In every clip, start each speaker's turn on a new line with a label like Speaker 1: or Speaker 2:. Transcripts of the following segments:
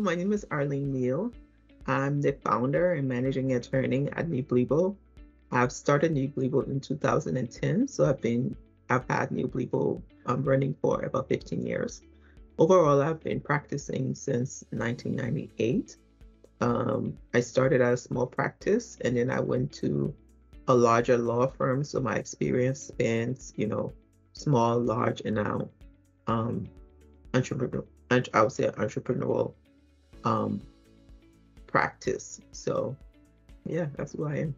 Speaker 1: My name is Arlene Neal. I'm the founder and managing attorney at New Blevo. I've started New Blevo in 2010, so I've been I've had New Blevo um, running for about 15 years. Overall, I've been practicing since 1998. Um, I started at a small practice and then I went to a larger law firm. So my experience spans, you know, small, large, and now um. I would say entrepreneurial um, practice. So, yeah, that's who I am.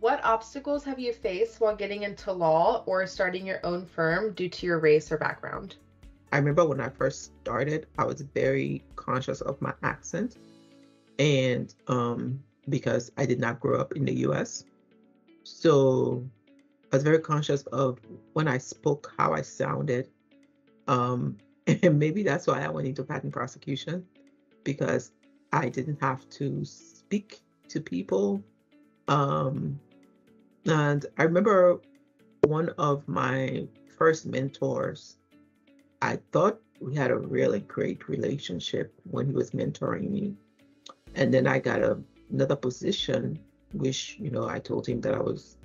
Speaker 2: What obstacles have you faced while getting into law or starting your own firm due to your race or background?
Speaker 1: I remember when I first started, I was very conscious of my accent, and um, because I did not grow up in the U.S., so I was very conscious of when I spoke how I sounded. Um, and maybe that's why I went into patent prosecution because I didn't have to speak to people. Um, and I remember one of my first mentors, I thought we had a really great relationship when he was mentoring me. And then I got a, another position, which, you know, I told him that I was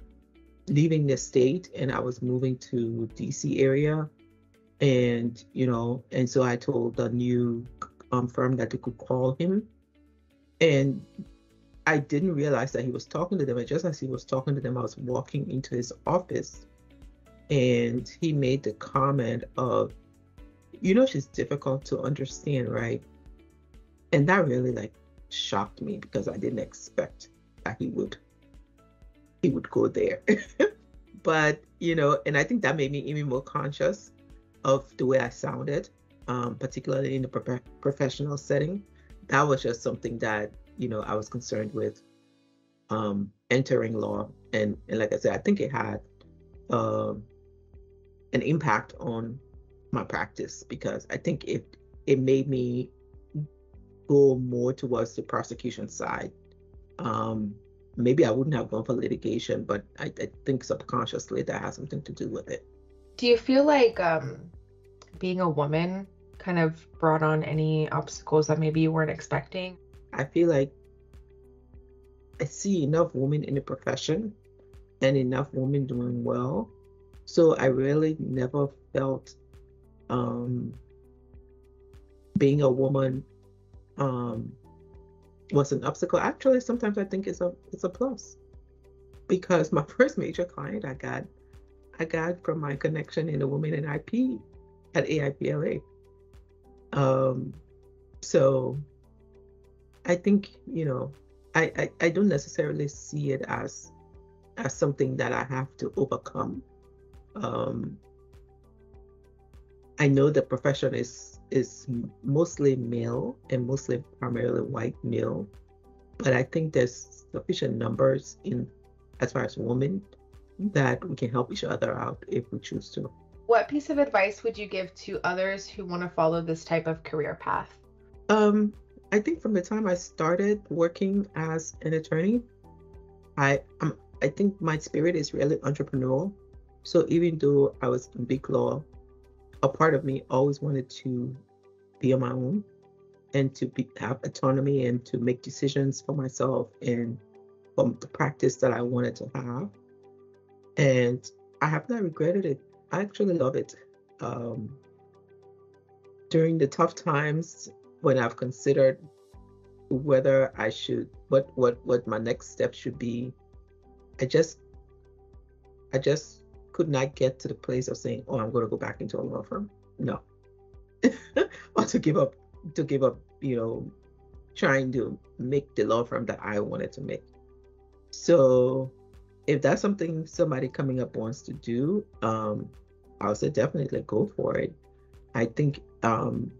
Speaker 1: leaving the state and I was moving to DC area. And, you know, and so I told the new um, firm that they could call him. And I didn't realize that he was talking to them. And just as he was talking to them, I was walking into his office and he made the comment of, you know, she's difficult to understand, right? And that really like shocked me because I didn't expect that he would he would go there. but you know, and I think that made me even more conscious of the way I sounded, um, particularly in the pro- professional setting. That was just something that you know I was concerned with um, entering law, and and like I said, I think it had um, an impact on my practice because I think it it made me go more towards the prosecution side. Um, maybe I wouldn't have gone for litigation, but I, I, think subconsciously that has something to do with it.
Speaker 2: Do you feel like um, being a woman kind of brought on any obstacles that maybe you weren't expecting?
Speaker 1: I feel like I see enough women in the profession and enough women doing well. So I really never felt um, being a woman um, was an obstacle. Actually, sometimes I think it's a it's a plus because my first major client I got I got from my connection in the Women in IP at AIPLA. Um, so I think you know I, I I don't necessarily see it as as something that I have to overcome. Um, I know the profession is is mostly male and mostly primarily white male, but I think there's sufficient numbers in as far as women that we can help each other out if we choose to.
Speaker 2: What piece of advice would you give to others who want to follow this type of career path?
Speaker 1: Um, I think from the time I started working as an attorney, I um, I think my spirit is really entrepreneurial. So even though I was in big law a part of me always wanted to be on my own and to be, have autonomy and to make decisions for myself and from the practice that I wanted to have. And I have not regretted it. I actually love it. Um, during the tough times when I've considered whether I should what what what my next step should be, I just I just could not get to the place of saying, "Oh, I'm going to go back into a law firm." No, or to give up, to give up, you know, trying to make the law firm that I wanted to make. So, if that's something somebody coming up wants to do, um, I would say definitely go for it. I think um,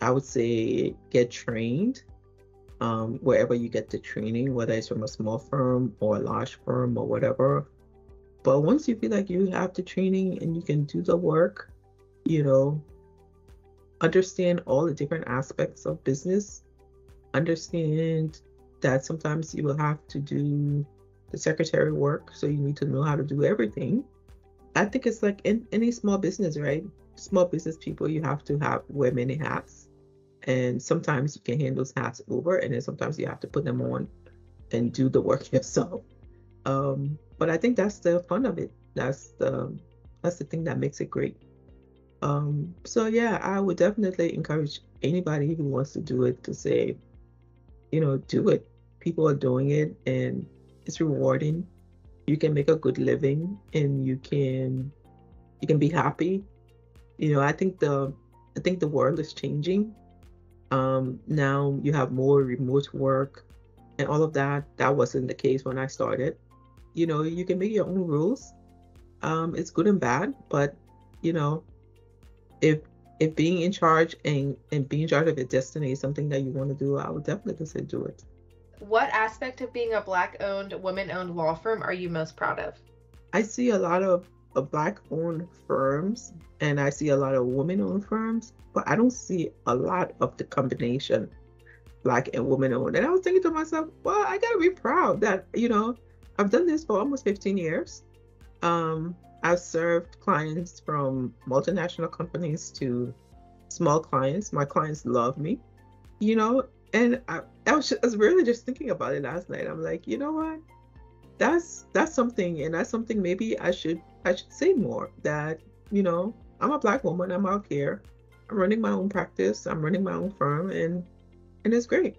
Speaker 1: I would say get trained um, wherever you get the training, whether it's from a small firm or a large firm or whatever. But once you feel like you have the training and you can do the work, you know, understand all the different aspects of business, understand that sometimes you will have to do the secretary work, so you need to know how to do everything. I think it's like in any small business, right? Small business people, you have to have wear many hats. And sometimes you can hand those hats over, and then sometimes you have to put them on and do the work yourself. Um, but I think that's the fun of it. That's the that's the thing that makes it great. Um, so yeah, I would definitely encourage anybody who wants to do it to say, you know, do it. People are doing it and it's rewarding. You can make a good living and you can you can be happy. You know, I think the I think the world is changing. Um, now you have more remote work and all of that. That wasn't the case when I started. You know, you can make your own rules. Um, it's good and bad, but you know, if if being in charge and and being in charge of your destiny is something that you want to do, I would definitely say do it.
Speaker 2: What aspect of being a black owned, women owned law firm are you most proud of?
Speaker 1: I see a lot of, of black owned firms and I see a lot of women owned firms, but I don't see a lot of the combination black and women owned. And I was thinking to myself, well, I gotta be proud that, you know, I've done this for almost 15 years. Um, I've served clients from multinational companies to small clients. My clients love me, you know, and I, I, was, I was really just thinking about it last night. I'm like, you know what? That's that's something, and that's something maybe I should I should say more. That you know, I'm a black woman. I'm out here. I'm running my own practice. I'm running my own firm, and and it's great.